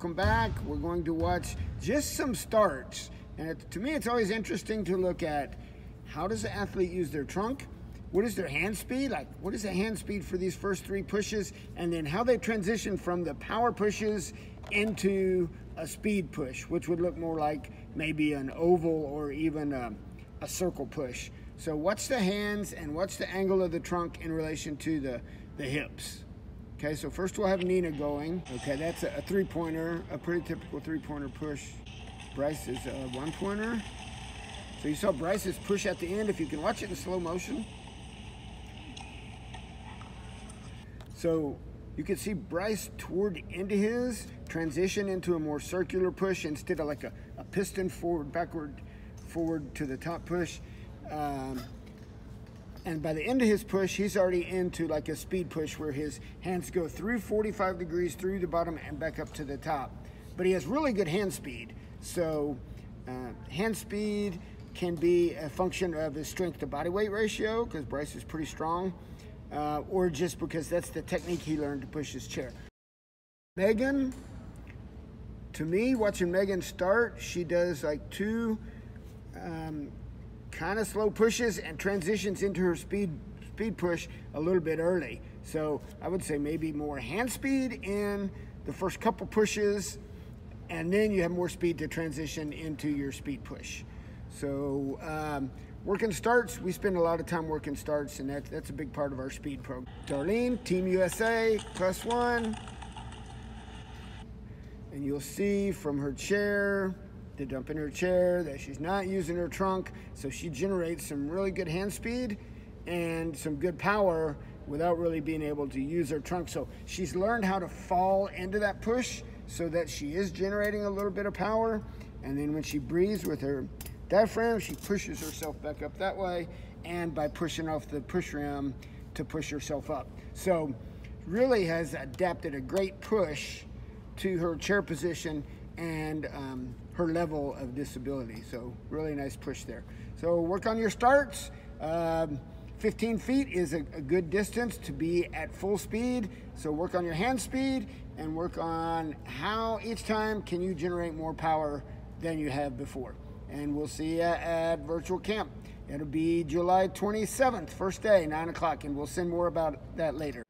Welcome back. We're going to watch just some starts. And it, to me, it's always interesting to look at how does the athlete use their trunk? What is their hand speed? Like, what is the hand speed for these first three pushes? And then how they transition from the power pushes into a speed push, which would look more like maybe an oval or even a, a circle push. So what's the hands and what's the angle of the trunk in relation to the, the hips? Okay, so first we'll have Nina going. Okay, that's a, a three-pointer, a pretty typical three-pointer push. Bryce is a one-pointer. So you saw Bryce's push at the end. If you can watch it in slow motion. So you can see Bryce toward into his transition into a more circular push instead of like a, a piston forward, backward, forward to the top push. Um, and by the end of his push, he's already into like a speed push where his hands go through 45 degrees through the bottom and back up to the top. But he has really good hand speed. So uh, hand speed can be a function of his strength to body weight ratio because Bryce is pretty strong, uh, or just because that's the technique he learned to push his chair. Megan, to me, watching Megan start, she does like two um, kind of slow pushes and transitions into her speed speed push a little bit early. So I would say maybe more hand speed in the first couple pushes, and then you have more speed to transition into your speed push. So um, working starts, we spend a lot of time working starts, and that, that's a big part of our speed program. Darlene, Team USA, plus one. And you'll see from her chair, to dump in her chair, that she's not using her trunk. So she generates some really good hand speed and some good power without really being able to use her trunk. So she's learned how to fall into that push so that she is generating a little bit of power. And then when she breathes with her diaphragm, she pushes herself back up that way and by pushing off the push rim to push herself up. So really has adapted a great push to her chair position and um, her level of disability. So really nice push there. So work on your starts. Um, 15 feet is a, a, good distance to be at full speed. So work on your hand speed and work on how each time can you generate more power than you have before. And we'll see you at virtual camp. It'll be July 27th, first day, 9 o'clock, and we'll send more about that later.